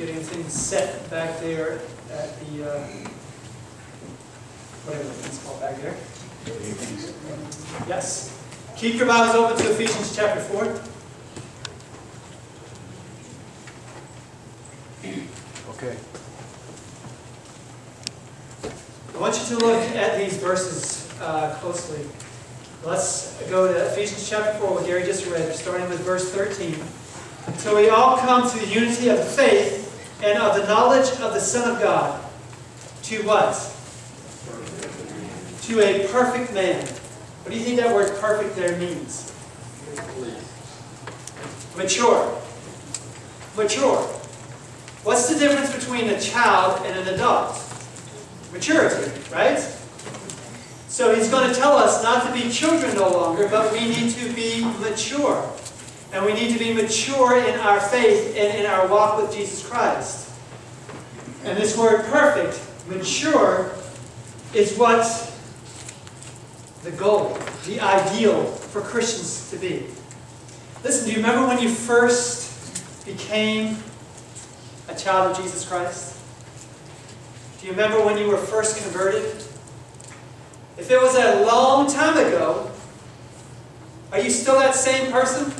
getting things set back there at the, uh, whatever it's called back there. Yes. Keep your Bibles open to Ephesians chapter 4. Okay. I want you to look at these verses uh, closely. Let's go to Ephesians chapter 4, what Gary just read, starting with verse 13. Until we all come to the unity of the faith and of the knowledge of the Son of God. To what? To a perfect man. What do you think that word perfect there means? Mature. Mature. What's the difference between a child and an adult? Maturity, right? So he's going to tell us not to be children no longer, but we need to be mature. And we need to be mature in our faith and in our walk with Jesus Christ. And this word perfect, mature, is what the goal, the ideal for Christians to be. Listen, do you remember when you first became a child of Jesus Christ? Do you remember when you were first converted? If it was a long time ago, are you still that same person?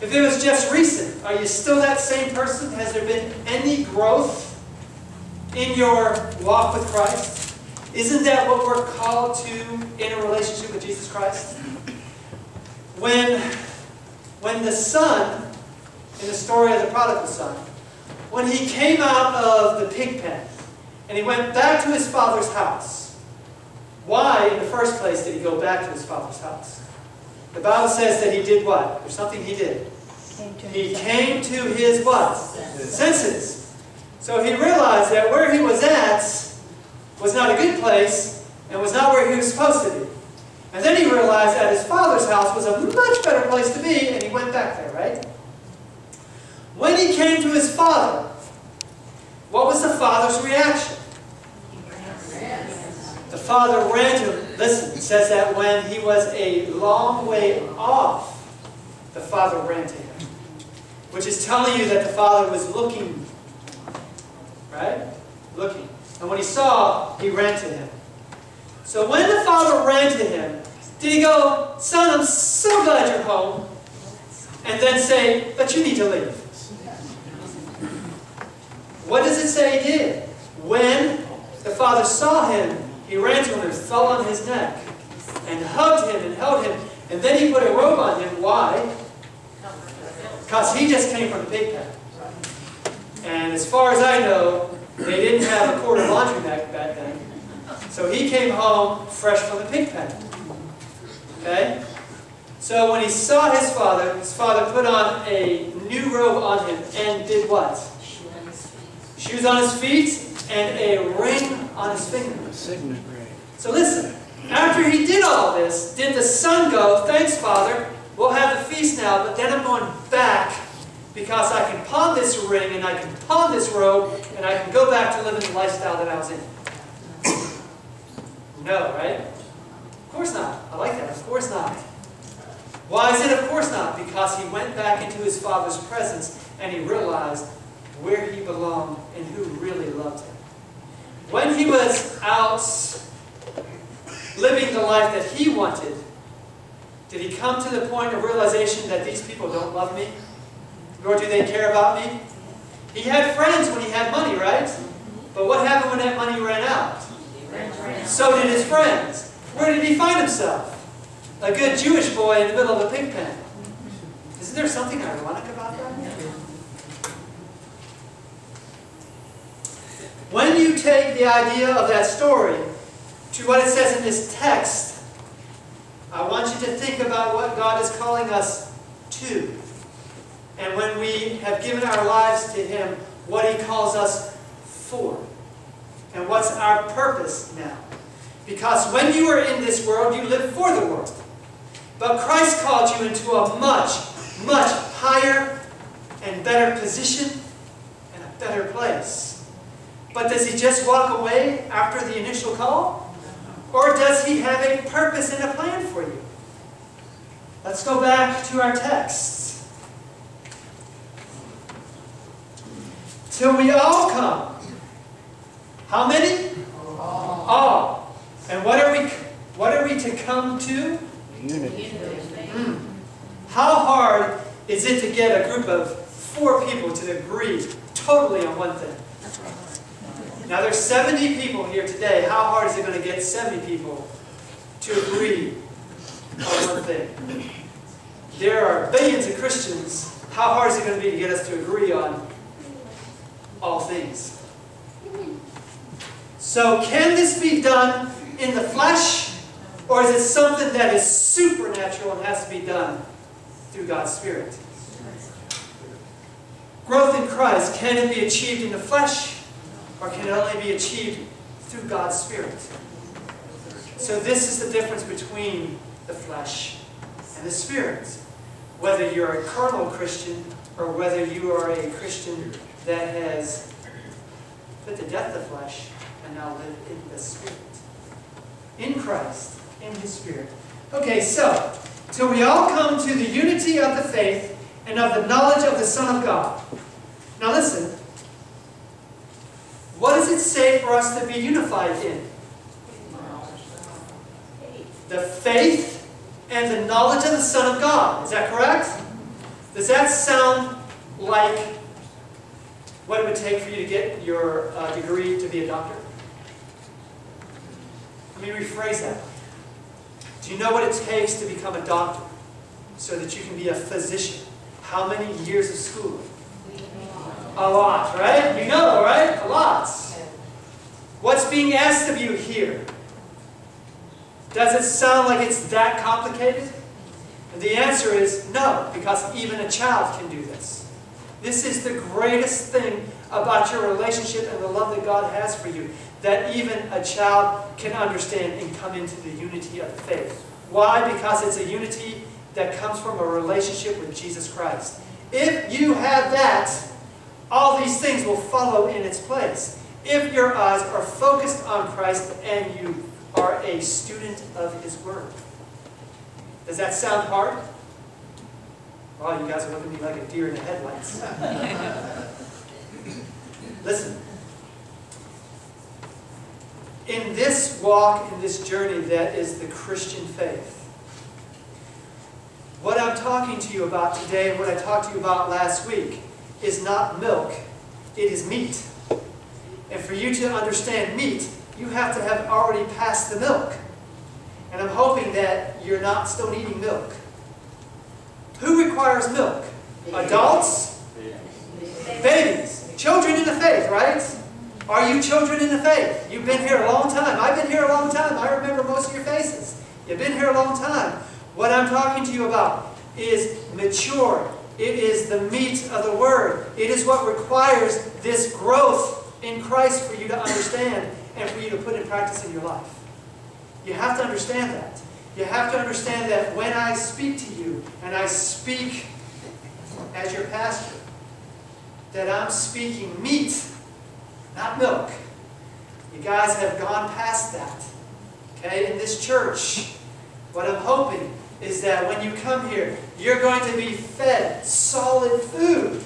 If it was just recent, are you still that same person? Has there been any growth in your walk with Christ? Isn't that what we're called to in a relationship with Jesus Christ? When, when the son, in the story of the prodigal son, when he came out of the pig pen and he went back to his father's house, why in the first place did he go back to his father's house? The Bible says that he did what? There's something he did. He came to his what? Senses. So he realized that where he was at was not a good place and was not where he was supposed to be. And then he realized that his father's house was a much better place to be, and he went back there, right? When he came to his father, what was the father's reaction? The father ran to him. Listen, says that when he was a long way off, the father ran to him. Which is telling you that the father was looking. Right? Looking. And when he saw, he ran to him. So when the father ran to him, did he go, Son, I'm so glad you're home? And then say, But you need to leave. What does it say he did? When the father saw him, he ran to him and fell on his neck and hugged him and held him. And then he put a robe on him. Why? Because he just came from the pig pen. And as far as I know, they didn't have a quart of laundry back, back then. So he came home fresh from the pig pen. Okay? So when he saw his father, his father put on a new robe on him and did what? Shoes on his feet and a ring on his finger. Signet ring. So listen, after he did all this, did the son go, thanks father, we'll have the feast now, but then I'm going back because I can pawn this ring and I can pawn this robe and I can go back to living the lifestyle that I was in. No, right? Of course not. I like that. Of course not. Why is it of course not? Because he went back into his father's presence and he realized where he belonged and who really loved him. He was out living the life that he wanted, did he come to the point of realization that these people don't love me? Nor do they care about me? He had friends when he had money, right? But what happened when that money ran out? So did his friends. Where did he find himself? A good Jewish boy in the middle of a pig pen. Isn't there something ironic about that? When you take the idea of that story to what it says in this text, I want you to think about what God is calling us to. And when we have given our lives to Him, what He calls us for. And what's our purpose now. Because when you are in this world, you live for the world. But Christ called you into a much, much higher and better position and a better place. But does he just walk away after the initial call? Or does he have a purpose and a plan for you? Let's go back to our texts. till we all come. How many? All. All. And what are we what are we to come to? Unity. Mm. How hard is it to get a group of four people to agree totally on one thing? Now there's 70 people here today. How hard is it going to get 70 people to agree on one thing? There are billions of Christians. How hard is it going to be to get us to agree on all things? So can this be done in the flesh? Or is it something that is supernatural and has to be done through God's Spirit? Growth in Christ, can it be achieved in the flesh? Or can only be achieved through God's Spirit? So this is the difference between the flesh and the Spirit. Whether you're a carnal Christian or whether you are a Christian that has put to death the flesh and now live in the Spirit. In Christ, in His Spirit. Okay, so, till we all come to the unity of the faith and of the knowledge of the Son of God. Now listen, what does it say for us to be unified in? The faith and the knowledge of the Son of God. Is that correct? Does that sound like what it would take for you to get your uh, degree to be a doctor? Let me rephrase that. Do you know what it takes to become a doctor so that you can be a physician? How many years of schooling? A lot, right? You know, right? A lot. What's being asked of you here? Does it sound like it's that complicated? The answer is no, because even a child can do this. This is the greatest thing about your relationship and the love that God has for you, that even a child can understand and come into the unity of faith. Why? Because it's a unity that comes from a relationship with Jesus Christ. If you have that, all these things will follow in its place. If your eyes are focused on Christ and you are a student of His Word. Does that sound hard? Well, you guys are looking at me like a deer in the headlights. Listen. In this walk, in this journey that is the Christian faith, what I'm talking to you about today and what I talked to you about last week is not milk, it is meat. And for you to understand meat, you have to have already passed the milk. And I'm hoping that you're not still eating milk. Who requires milk? Adults? Babies. Children in the faith, right? Are you children in the faith? You've been here a long time. I've been here a long time. I remember most of your faces. You've been here a long time. What I'm talking to you about is mature. It is the meat of the Word. It is what requires this growth in Christ for you to understand and for you to put in practice in your life. You have to understand that. You have to understand that when I speak to you, and I speak as your pastor, that I'm speaking meat, not milk. You guys have gone past that. Okay? In this church, what I'm hoping is that when you come here, you're going to be fed solid food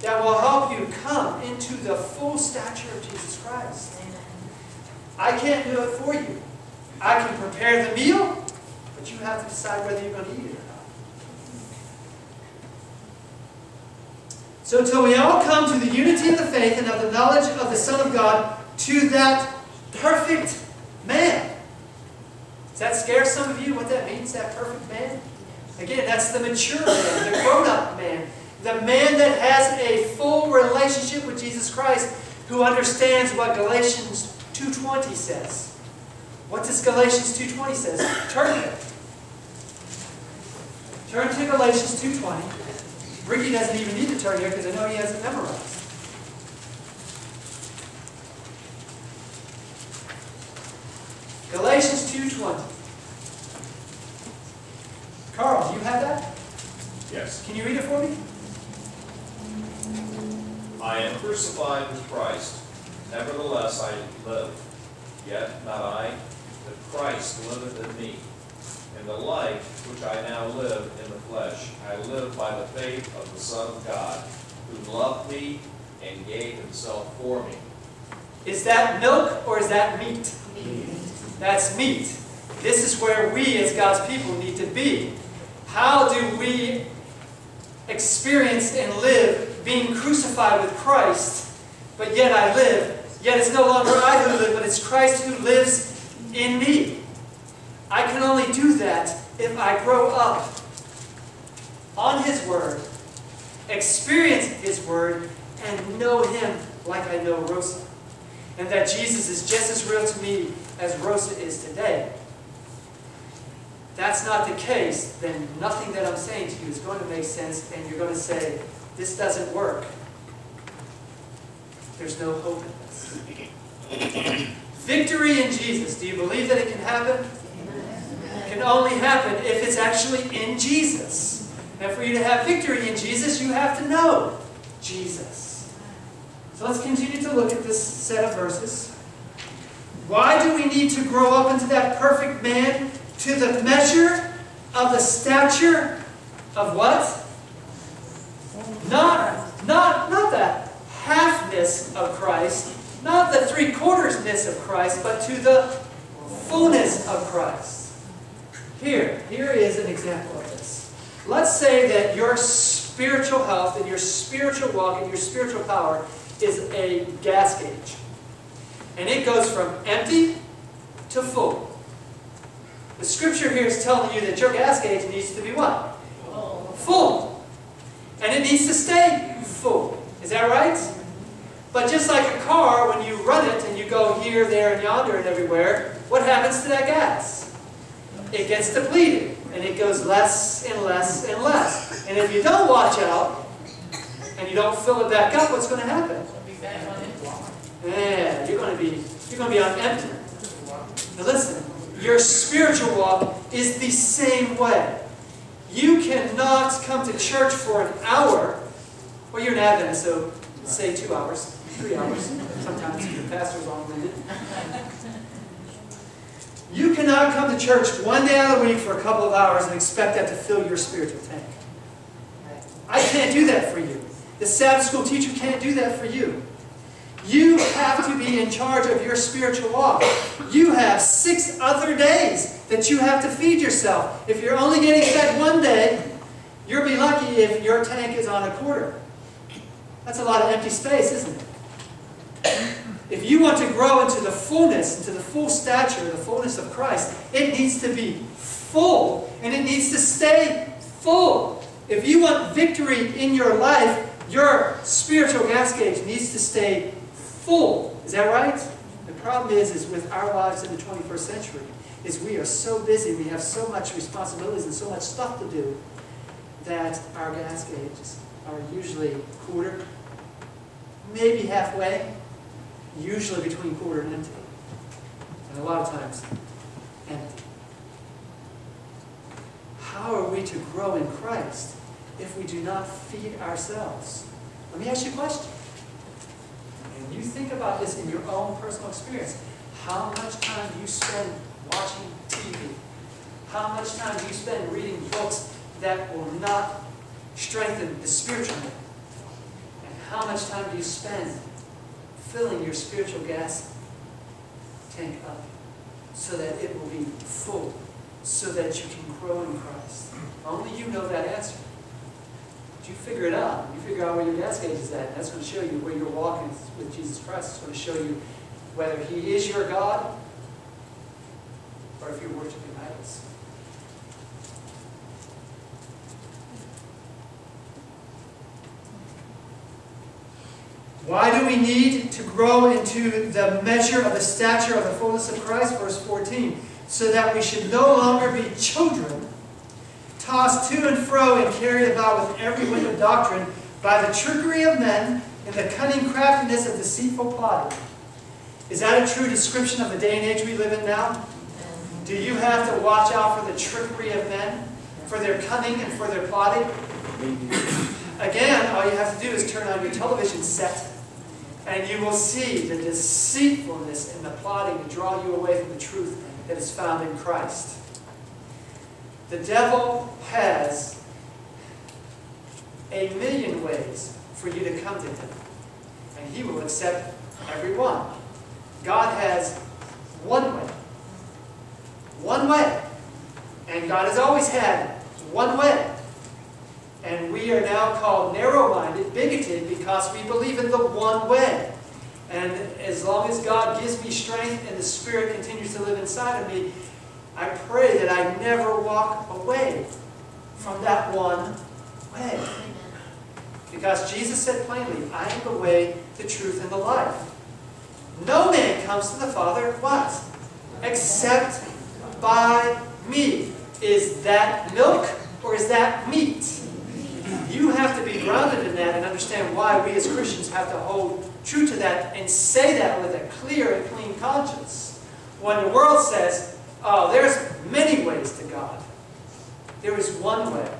that will help you come into the full stature of Jesus Christ. I can't do it for you. I can prepare the meal, but you have to decide whether you're going to eat it or not. So until we all come to the unity of the faith and of the knowledge of the Son of God, to that perfect man. Does that scare some of you what that means, that perfect man? Again, that's the mature man, the grown-up man. The man that has a full relationship with Jesus Christ who understands what Galatians 2.20 says. What does Galatians 2.20 says? Turn there. Turn to Galatians 2.20. Ricky doesn't even need to turn here because I know he has it memorized. Galatians 2.20. Carl, do you have that? Yes. Can you read it for me? I am crucified with Christ. Nevertheless I live. Yet not I, but Christ liveth in me. In the life which I now live in the flesh, I live by the faith of the Son of God, who loved me and gave himself for me. Is that milk or is that meat? meat? That's meat. This is where we as God's people need to be. How do we experience and live being crucified with Christ, but yet I live? Yet it's no longer I who live, but it's Christ who lives in me. I can only do that if I grow up on His Word, experience His Word, and know Him like I know Rosa. And that Jesus is just as real to me as Rosa is today. That's not the case, then nothing that I'm saying to you is going to make sense, and you're going to say, this doesn't work. There's no hope in this. Victory in Jesus. Do you believe that it can happen? It can only happen if it's actually in Jesus. And for you to have victory in Jesus, you have to know Jesus. So let's continue to look at this set of verses. Why do we need to grow up into that perfect man to the measure of the stature of what? Not, not, not that halfness of Christ, not the three-quartersness of Christ, but to the fullness of Christ. Here, here is an example of this. Let's say that your spiritual health and your spiritual walk and your spiritual power is a gas gauge. And it goes from empty to full. The scripture here is telling you that your gas gauge needs to be what? Full. And it needs to stay full. Is that right? But just like a car, when you run it and you go here, there, and yonder and everywhere, what happens to that gas? It gets depleted. And it goes less and less and less. And if you don't watch out, and you don't fill it back up, what's going to happen? Yeah, you're going to be you're going to be on empty. Now listen, your spiritual walk is the same way. You cannot come to church for an hour. Well, you're an Adventist, so say two hours, three hours. Sometimes your pastor's long-winded. You cannot come to church one day out of the week for a couple of hours and expect that to fill your spiritual tank. I can't do that for you. The Sabbath school teacher can't do that for you. You have to be in charge of your spiritual walk. You have six other days that you have to feed yourself. If you're only getting fed one day, you'll be lucky if your tank is on a quarter. That's a lot of empty space, isn't it? If you want to grow into the fullness, into the full stature, the fullness of Christ, it needs to be full, and it needs to stay full. If you want victory in your life, your spiritual gas gauge needs to stay full. Is that right? The problem is, is with our lives in the 21st century, is we are so busy, we have so much responsibilities and so much stuff to do, that our gas gauges are usually quarter, maybe halfway, usually between quarter and empty. And a lot of times, empty. How are we to grow in Christ if we do not feed ourselves? Let me ask you a question. And you think about this in your own personal experience. How much time do you spend watching TV? How much time do you spend reading books that will not strengthen the spiritual man? And how much time do you spend filling your spiritual gas tank up so that it will be full, so that you can grow in Christ? Only you know that answer. You figure it out. You figure out where your gas gauge is at. That's going to show you where you're walking with Jesus Christ. It's going to show you whether He is your God or if you're worshiping idols. Why do we need to grow into the measure of the stature of the fullness of Christ? Verse 14. So that we should no longer be children, tossed to and fro and carried about with every wind of doctrine by the trickery of men and the cunning craftiness of deceitful plotting. Is that a true description of the day and age we live in now? Do you have to watch out for the trickery of men, for their cunning and for their plotting? Again, all you have to do is turn on your television set and you will see the deceitfulness and the plotting to draw you away from the truth that is found in Christ. The devil has a million ways for you to come to him. and he will accept every one. God has one way. One way. And God has always had one way. And we are now called narrow-minded, bigoted, because we believe in the one way. And as long as God gives me strength and the Spirit continues to live inside of me, I pray that I never walk away from that one way. Because Jesus said plainly, I am the way, the truth, and the life. No man comes to the Father, what? Except by me. Is that milk or is that meat? You have to be grounded in that and understand why we as Christians have to hold true to that and say that with a clear and clean conscience. When the world says, oh, there's many ways to God. There is one way.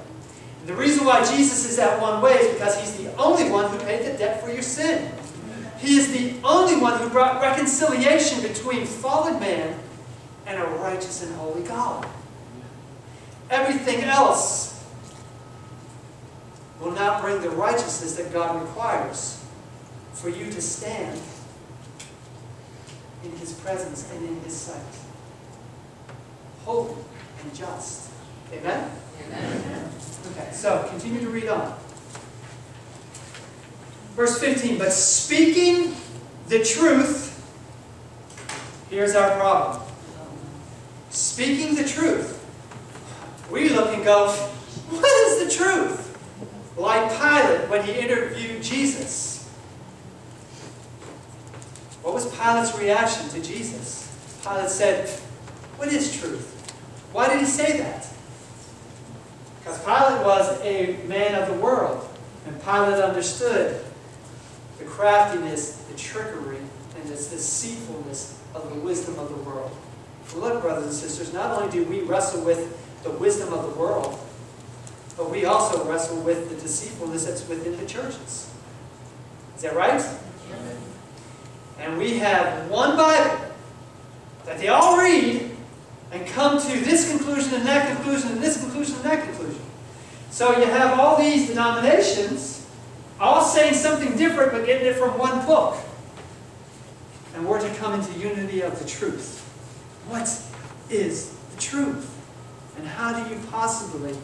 And the reason why Jesus is that one way is because he's the only one who paid the debt for your sin. He is the only one who brought reconciliation between fallen man and a righteous and holy God. Everything else will not bring the righteousness that God requires for you to stand in His presence and in His sight. Holy and just. Amen? Amen. Okay, so continue to read on. Verse 15, but speaking the truth, here's our problem. Speaking the truth. We look and go, what is the truth? Like Pilate when he interviewed Jesus. What was Pilate's reaction to Jesus? Pilate said, What is truth? Why did he say that? Because Pilate was a man of the world, and Pilate understood the craftiness, the trickery, and the deceitfulness of the wisdom of the world. Look, brothers and sisters, not only do we wrestle with the wisdom of the world, but we also wrestle with the deceitfulness that's within the churches. Is that right? Amen. And we have one Bible that they all read and come to this conclusion and that conclusion and this conclusion and that conclusion. So you have all these denominations all saying something different but getting it from one book. And we're to come into unity of the truth. What is the truth? And how do you possibly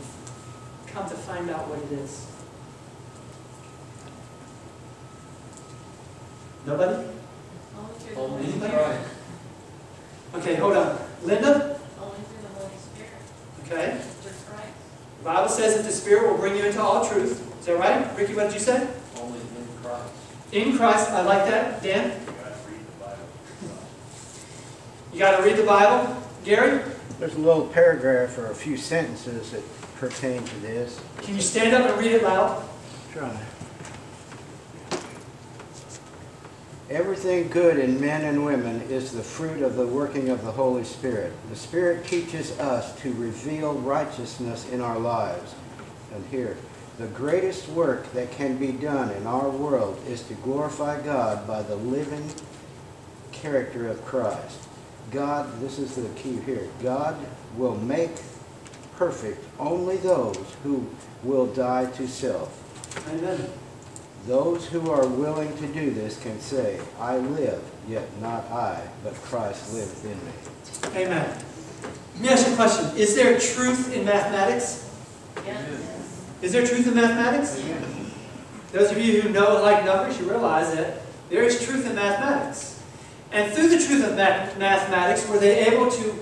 come to find out what it is? Nobody? Only through the Only Holy in Spirit. Christ. Okay, hold on. Linda? Only through the Holy Spirit. Okay. Through Christ. The Bible says that the Spirit will bring you into all truth. Is that right? Ricky, what did you say? Only in Christ. In Christ. I like that. Dan? You gotta read the Bible. You got to read the Bible. Gary? There's a little paragraph or a few sentences that pertain to this. Can you stand up and read it loud? Try. Everything good in men and women is the fruit of the working of the Holy Spirit. The Spirit teaches us to reveal righteousness in our lives. And here, the greatest work that can be done in our world is to glorify God by the living character of Christ. God, this is the key here, God will make perfect only those who will die to self. Amen. Those who are willing to do this can say, I live, yet not I, but Christ liveth in me. Amen. Let me ask you a question. Is there truth in mathematics? Yes. Is there truth in mathematics? Yes. Those of you who know and like numbers, you realize that there is truth in mathematics. And through the truth of math- mathematics, were they able to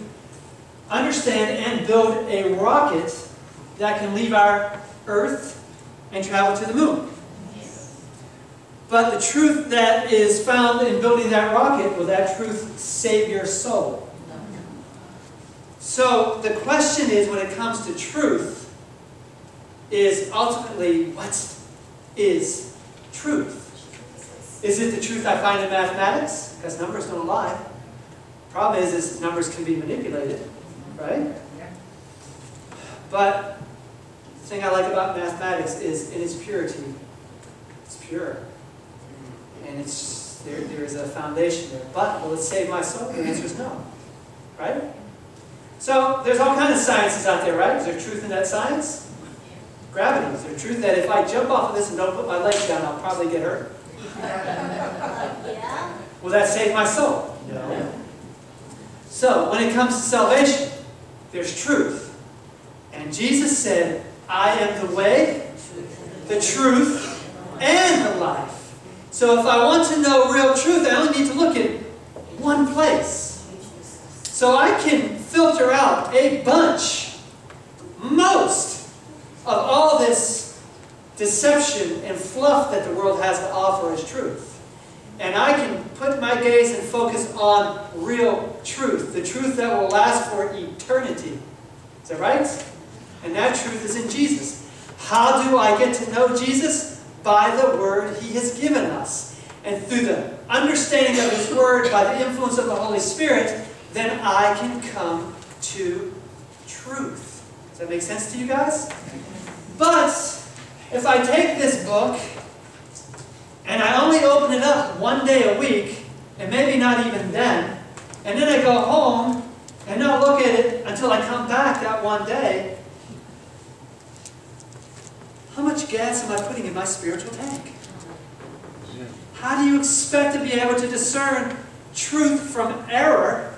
understand and build a rocket that can leave our Earth and travel to the moon. But the truth that is found in building that rocket, will that truth save your soul? So the question is, when it comes to truth, is ultimately what is truth? Is it the truth I find in mathematics? Because numbers don't lie. Problem is, is numbers can be manipulated, right? But the thing I like about mathematics is in its purity. It's pure. And it's there, there is a foundation there. But will it save my soul? The answer is no. Right? So there's all kinds of sciences out there, right? Is there truth in that science? Gravity. Is there truth that if I jump off of this and don't put my legs down, I'll probably get hurt? Yeah. Will that save my soul? No. So, when it comes to salvation, there's truth. And Jesus said, I am the way, the truth, and the life. So if I want to know real truth, I only need to look at one place. So I can filter out a bunch, most, of all this deception and fluff that the world has to offer as truth. And I can put my gaze and focus on real truth, the truth that will last for eternity. Is that right? And that truth is in Jesus. How do I get to know Jesus? By the Word He has given us. And through the understanding of His Word, by the influence of the Holy Spirit, then I can come to truth. Does that make sense to you guys? But if I take this book and I only open it up one day a week, and maybe not even then, and then I go home and not look at it until I come back that one day, how much gas am I putting in my spiritual tank? How do you expect to be able to discern truth from error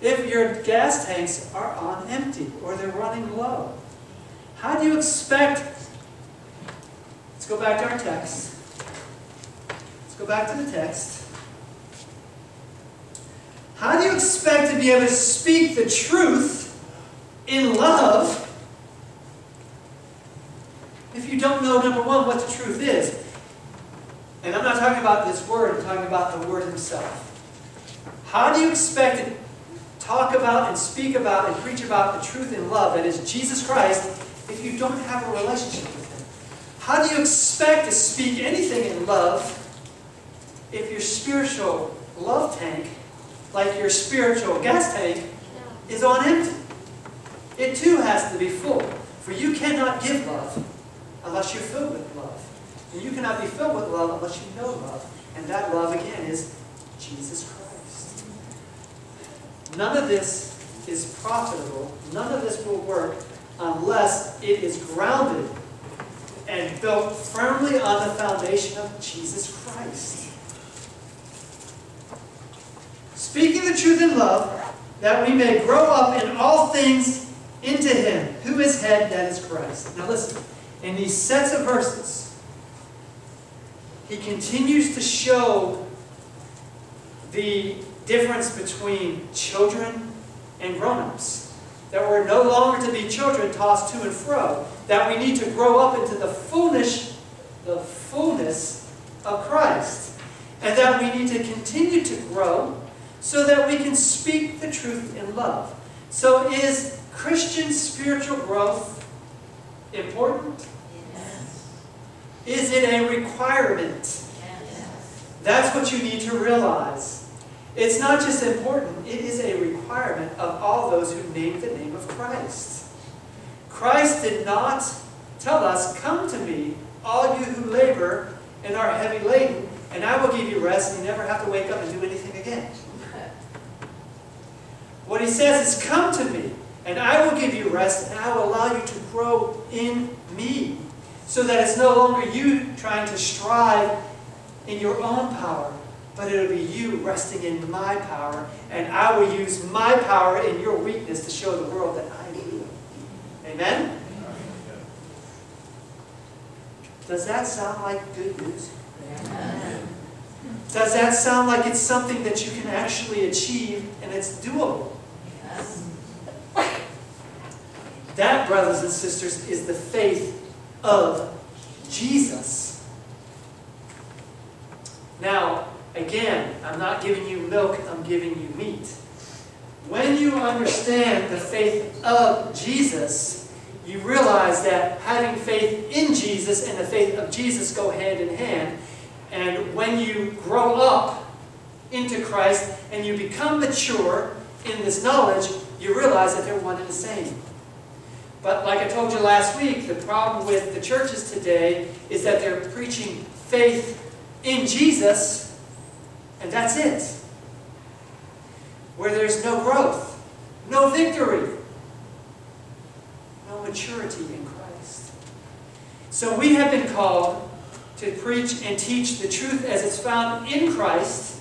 if your gas tanks are on empty or they're running low? How do you expect? Let's go back to our text. Let's go back to the text. How do you expect to be able to speak the truth in love if you don't know, number one, what the truth is? And I'm not talking about this word, I'm talking about the word himself. How do you expect to talk about and speak about and preach about the truth in love, that is Jesus Christ, if you don't have a relationship with him? How do you expect to speak anything in love if your spiritual love tank, like your spiritual gas tank, is on empty? It too has to be full. For you cannot give love unless you're filled with love. And you cannot be filled with love unless you know love. And that love, again, is Jesus Christ. None of this is profitable. None of this will work unless it is grounded and built firmly on the foundation of Jesus Christ. Speaking the truth in love, that we may grow up in all things into Him, who is head, that is Christ. Now listen, in these sets of verses, he continues to show the difference between children and grown-ups. That we're no longer to be children tossed to and fro. That we need to grow up into the fullness, the fullness of Christ. And that we need to continue to grow so that we can speak the truth in love. So is Christian spiritual growth important? Is it a requirement? That's what you need to realize. It's not just important, it is a requirement of all those who name the name of Christ. Christ did not tell us, Come to me, all you who labor and are heavy laden, and I will give you rest, and you never have to wake up and do anything again. What he says is, Come to me, and I will give you rest, and I will allow you to grow in me. So that it's no longer you trying to strive in your own power, but it'll be you resting in my power, and I will use my power in your weakness to show the world that I do. Amen? Does that sound like good news? Does that sound like it's something that you can actually achieve and it's doable? That, brothers and sisters, is the faith of Jesus. Now, again, I'm not giving you milk, I'm giving you meat. When you understand the faith of Jesus, you realize that having faith in Jesus and the faith of Jesus go hand in hand. And when you grow up into Christ and you become mature in this knowledge, you realize that they're one and the same. But like I told you last week, the problem with the churches today is that they're preaching faith in Jesus, and that's it. Where there's no growth, no victory, no maturity in Christ. So we have been called to preach and teach the truth as it's found in Christ,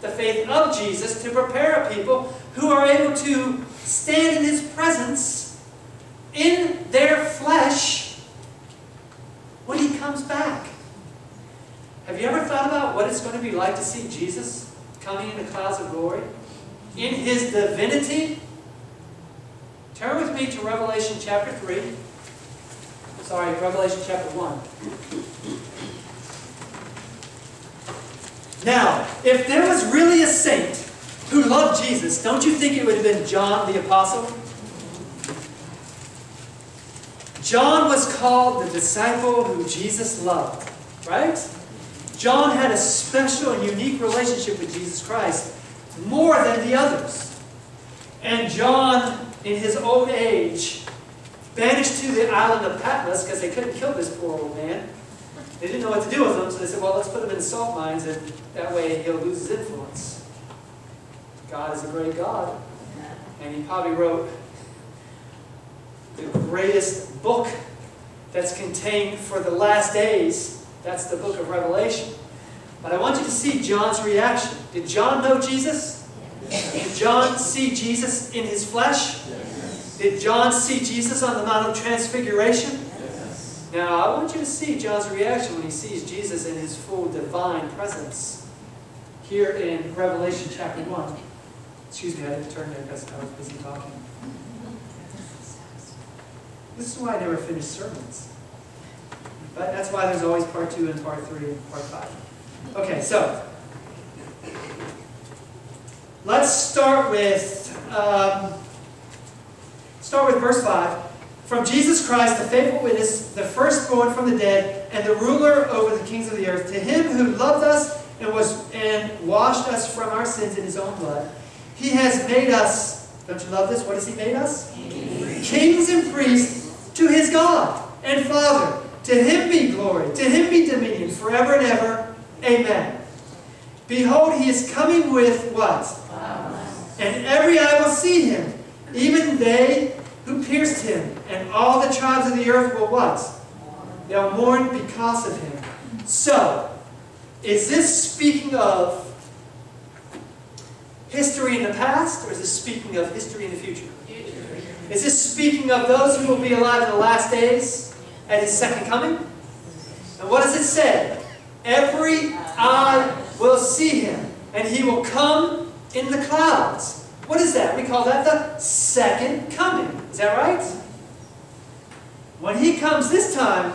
the faith of Jesus, to prepare people who are able to stand in His presence in their flesh when He comes back. Have you ever thought about what it's going to be like to see Jesus coming in the clouds of glory? In His divinity? Turn with me to Revelation chapter 3. Sorry, Revelation chapter 1. Now, if there was really a saint who loved Jesus, don't you think it would have been John the Apostle? John was called the disciple who Jesus loved, right? John had a special and unique relationship with Jesus Christ, more than the others. And John, in his old age, banished to the island of Patmos because they couldn't kill this poor old man. They didn't know what to do with him, so they said, well, let's put him in salt mines, and that way he'll lose his influence. God is a great God. And he probably wrote the greatest book that's contained for the last days. That's the book of Revelation. But I want you to see John's reaction. Did John know Jesus? Did John see Jesus in his flesh? Did John see Jesus on the Mount of Transfiguration? Yes. Now, I want you to see John's reaction when he sees Jesus in his full divine presence. Here in Revelation chapter 1. Excuse me, I didn't turn there because I was busy talking. This is why I never finish sermons. But that's why there's always part 2 and part 3 and part 5. Okay, so. Let's start with, um, start with verse 5. From Jesus Christ, the faithful witness, the firstborn from the dead, and the ruler over the kings of the earth, to him who loved us and was and washed us from our sins in his own blood, he has made us, don't you love this? What has he made us? Kings and priests to his God and Father. To him be glory, to him be dominion, forever and ever. Amen. Behold, he is coming with what? And every eye will see him, even they who pierced him, and all the tribes of the earth will what? They'll mourn because of him. So, is this speaking of history in the past, or is this speaking of history in the future? Is this speaking of those who will be alive in the last days at his second coming? And what does it say? Every eye will see him, and he will come in the clouds. What is that? We call that the second coming. Is that right? When he comes this time,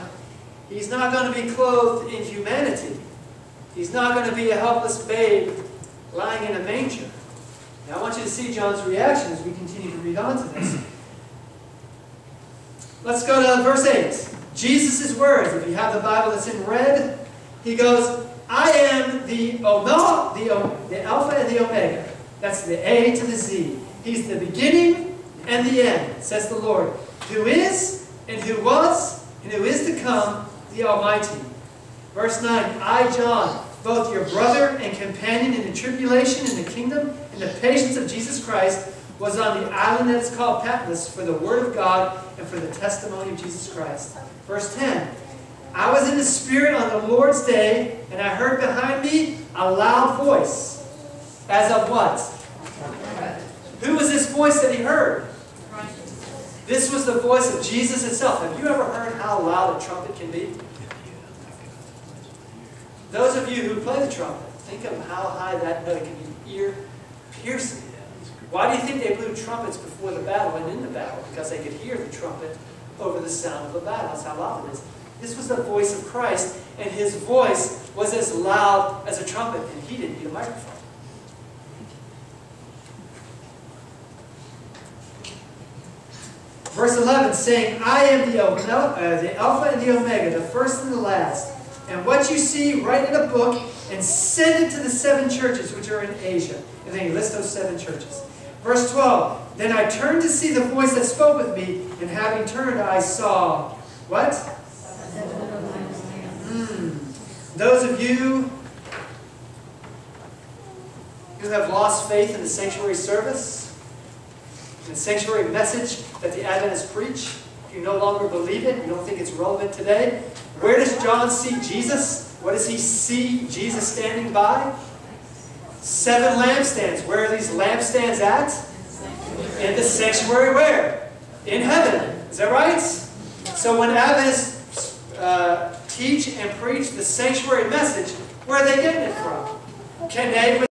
he's not going to be clothed in humanity. He's not going to be a helpless babe lying in a manger. Now I want you to see John's reaction as we continue to read on to this. Let's go to verse 8. Jesus' words, if you have the Bible that's in red, he goes, I am the Omega, the, o, the Alpha and the Omega. That's the A to the Z. He's the beginning and the end, says the Lord, who is and who was and who is to come, the Almighty. Verse 9, I, John, both your brother and companion in the tribulation, in the kingdom, in the patience of Jesus Christ, was on the island that is called Patmos for the word of God and for the testimony of Jesus Christ. Verse 10, I was in the Spirit on the Lord's day, and I heard behind me a loud voice. As of what? Who was this voice that he heard? This was the voice of Jesus himself. Have you ever heard how loud a trumpet can be? Those of you who play the trumpet, think of how high that note can be ear piercing. Why do you think they blew trumpets before the battle and in the battle? Because they could hear the trumpet over the sound of the battle. That's how loud it is. This was the voice of Christ, and his voice was as loud as a trumpet, and he didn't need a microphone. Verse 11, saying, I am the, uh, the Alpha and the Omega, the first and the last. And what you see, write in a book and send it to the seven churches which are in Asia. And then he lists those seven churches. Verse 12, Then I turned to see the voice that spoke with me, and having turned, I saw, what? Mm. Those of you who have lost faith in the sanctuary service, the sanctuary message that the Adventists preach, if you no longer believe it, you don't think it's relevant today, Where does John see Jesus? What does he see Jesus standing by? Seven lampstands. Where are these lampstands at? In the sanctuary where? In heaven. Is that right? So when Adventists uh, teach and preach the sanctuary message, where are they getting it from? Can they,